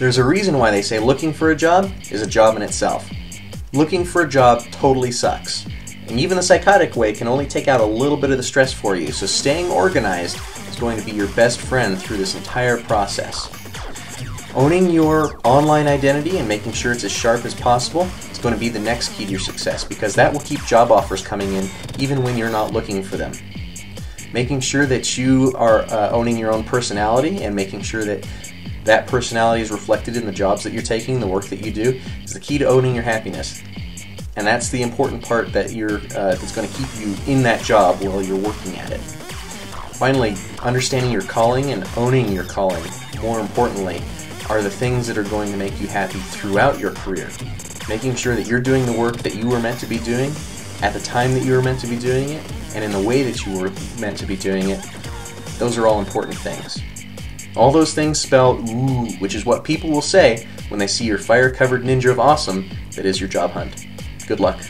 There's a reason why they say looking for a job is a job in itself. Looking for a job totally sucks. And even the psychotic way can only take out a little bit of the stress for you, so staying organized is going to be your best friend through this entire process. Owning your online identity and making sure it's as sharp as possible is going to be the next key to your success because that will keep job offers coming in even when you're not looking for them. Making sure that you are uh, owning your own personality and making sure that that personality is reflected in the jobs that you're taking, the work that you do, is the key to owning your happiness. And that's the important part that you're uh, that's going to keep you in that job while you're working at it. Finally, understanding your calling and owning your calling, more importantly, are the things that are going to make you happy throughout your career. Making sure that you're doing the work that you were meant to be doing at the time that you were meant to be doing it and in the way that you were meant to be doing it. Those are all important things. All those things spell ooh, which is what people will say when they see your fire covered ninja of awesome that is your job hunt. Good luck.